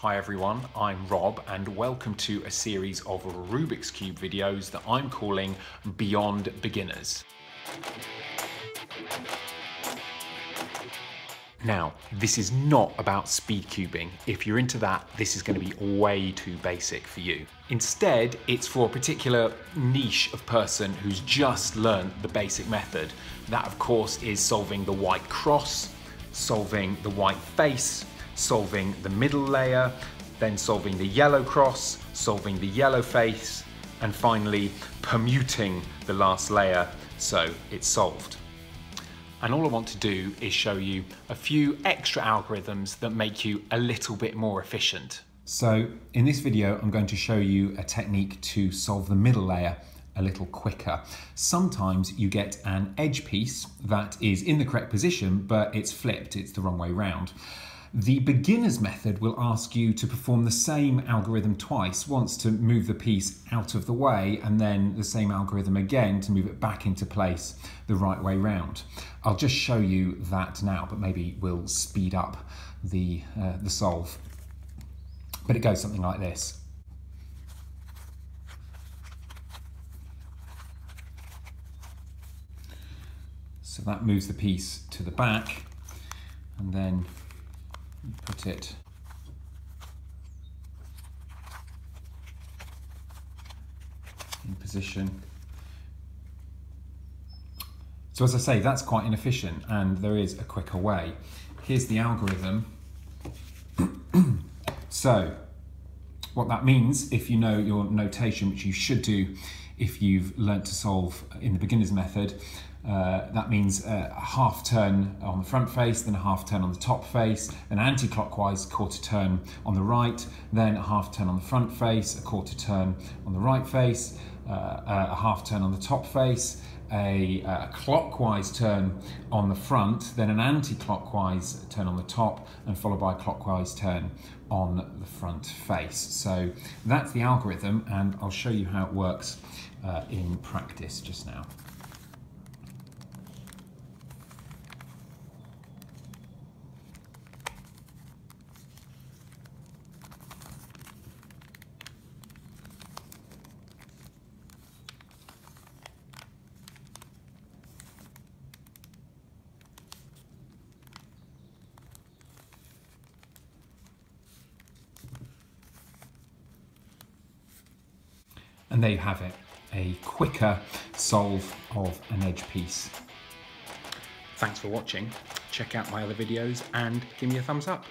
Hi everyone, I'm Rob and welcome to a series of Rubik's Cube videos that I'm calling Beyond Beginners. Now, this is not about speed cubing. If you're into that, this is going to be way too basic for you. Instead, it's for a particular niche of person who's just learned the basic method. That, of course, is solving the white cross, solving the white face, solving the middle layer, then solving the yellow cross, solving the yellow face, and finally permuting the last layer so it's solved. And all I want to do is show you a few extra algorithms that make you a little bit more efficient. So in this video, I'm going to show you a technique to solve the middle layer a little quicker. Sometimes you get an edge piece that is in the correct position, but it's flipped, it's the wrong way round. The beginner's method will ask you to perform the same algorithm twice, once to move the piece out of the way and then the same algorithm again to move it back into place the right way round. I'll just show you that now, but maybe we'll speed up the, uh, the solve. But it goes something like this. So that moves the piece to the back and then put it in position. So as I say, that's quite inefficient and there is a quicker way. Here's the algorithm. so what that means, if you know your notation, which you should do if you've learnt to solve in the beginner's method, uh, that means uh, a half turn on the front face, then a half turn on the top face, an anti-clockwise quarter turn on the right, then a half turn on the front face, a quarter turn on the right face, uh, uh a half turn on the top face, a, a, clockwise turn on the front, then an anti-clockwise turn on the top, and followed by a clockwise turn on the front face. So that's the algorithm, and I'll show you how it works uh, in practice just now. And there you have it, a quicker solve of an edge piece. Thanks for watching. Check out my other videos and give me a thumbs up.